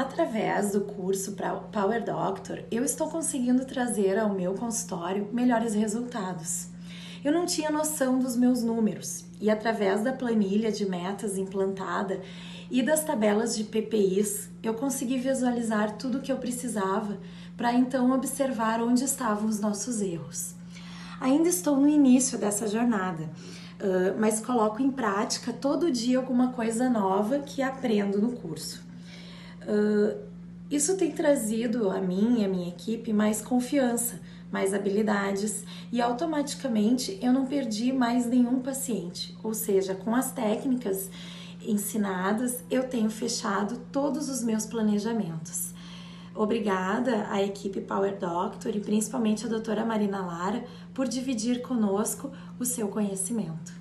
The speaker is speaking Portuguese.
através do curso Power Doctor, eu estou conseguindo trazer ao meu consultório melhores resultados. Eu não tinha noção dos meus números e através da planilha de metas implantada e das tabelas de PPIs, eu consegui visualizar tudo o que eu precisava para então observar onde estavam os nossos erros. Ainda estou no início dessa jornada, mas coloco em prática todo dia alguma coisa nova que aprendo no curso. Uh, isso tem trazido a mim e a minha equipe mais confiança, mais habilidades e automaticamente eu não perdi mais nenhum paciente. Ou seja, com as técnicas ensinadas, eu tenho fechado todos os meus planejamentos. Obrigada à equipe Power Doctor e principalmente à doutora Marina Lara por dividir conosco o seu conhecimento.